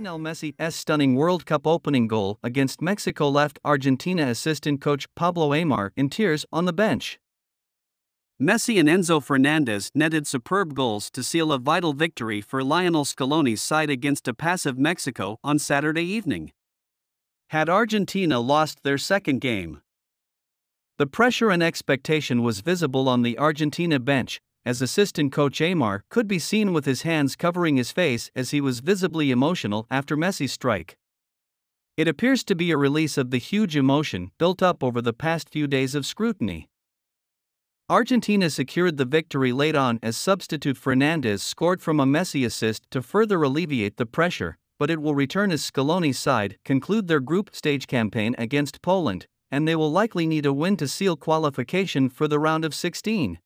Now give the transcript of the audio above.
Lionel Messi's stunning World Cup opening goal against Mexico left Argentina assistant coach Pablo Aimar in tears on the bench. Messi and Enzo Fernandez netted superb goals to seal a vital victory for Lionel Scaloni's side against a passive Mexico on Saturday evening. Had Argentina lost their second game, the pressure and expectation was visible on the Argentina bench, as assistant coach Aimar could be seen with his hands covering his face as he was visibly emotional after Messi's strike. It appears to be a release of the huge emotion built up over the past few days of scrutiny. Argentina secured the victory late on as substitute Fernandez scored from a Messi assist to further alleviate the pressure, but it will return as Scaloni's side conclude their group stage campaign against Poland, and they will likely need a win to seal qualification for the round of 16.